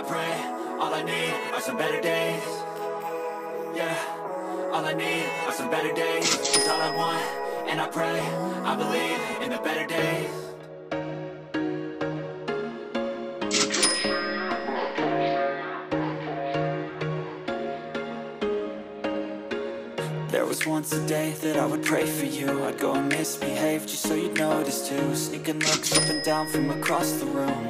I pray. All I need are some better days. Yeah, all I need are some better days. Cause all I want, and I pray. I believe in the better days. There was once a day that I would pray for you. I'd go and misbehave just so you'd notice too. Sneaking looks up and down from across the room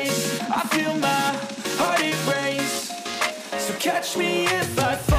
Catch me if I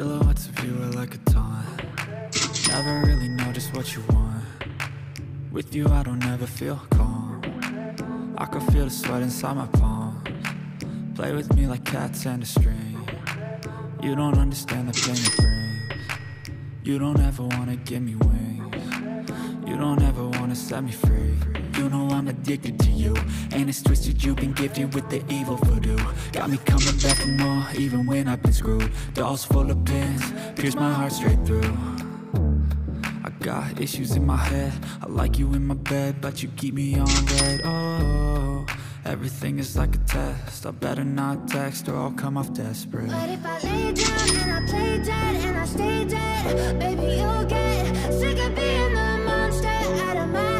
Silhouettes of you are like a taunt. Never really know just what you want. With you I don't ever feel calm. I can feel the sweat inside my palms. Play with me like cats and a string. You don't understand the pain it brings. You don't ever wanna give me wings. You don't ever wanna set me free. You know I'm addicted to you And it's twisted. You've been gifted with the evil voodoo Got me coming back for more even when I've been screwed. Dolls full of pins, pierce my heart straight through. I got issues in my head. I like you in my bed, but you keep me on red. Oh, everything is like a test. I better not text or I'll come off desperate. But if I lay down and I play dead and I stay dead Baby, you'll get sick of being the monster Out of my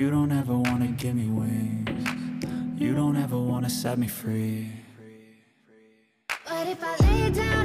You don't ever wanna give me wings. You don't ever wanna set me free. But if I lay down